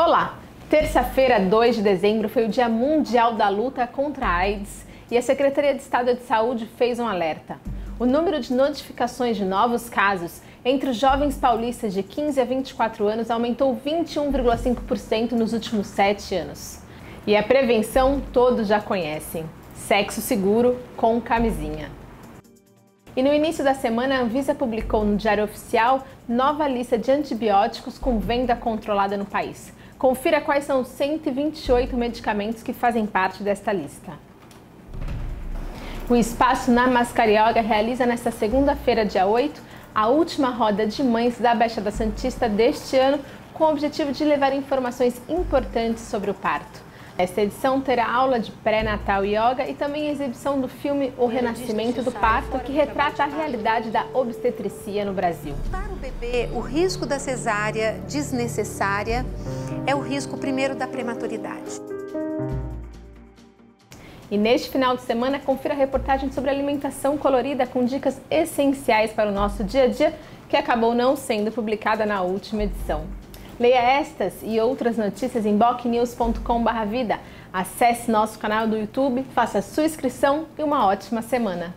Olá! Terça-feira, 2 de dezembro, foi o Dia Mundial da Luta contra a AIDS e a Secretaria de Estado de Saúde fez um alerta. O número de notificações de novos casos entre os jovens paulistas de 15 a 24 anos aumentou 21,5% nos últimos sete anos. E a prevenção todos já conhecem: sexo seguro com camisinha. E no início da semana, a Anvisa publicou no Diário Oficial nova lista de antibióticos com venda controlada no país. Confira quais são os 128 medicamentos que fazem parte desta lista. O espaço na Mascarioga realiza nesta segunda-feira, dia 8, a última roda de mães da Baixada Santista deste ano, com o objetivo de levar informações importantes sobre o parto. Esta edição terá aula de pré-natal yoga e também exibição do filme O Renascimento do Parto, que retrata a realidade da obstetricia no Brasil. Para o bebê, o risco da cesárea desnecessária é o risco primeiro da prematuridade. E neste final de semana, confira a reportagem sobre alimentação colorida com dicas essenciais para o nosso dia a dia, que acabou não sendo publicada na última edição. Leia estas e outras notícias em bocnews.com/vida. Acesse nosso canal do YouTube, faça sua inscrição e uma ótima semana.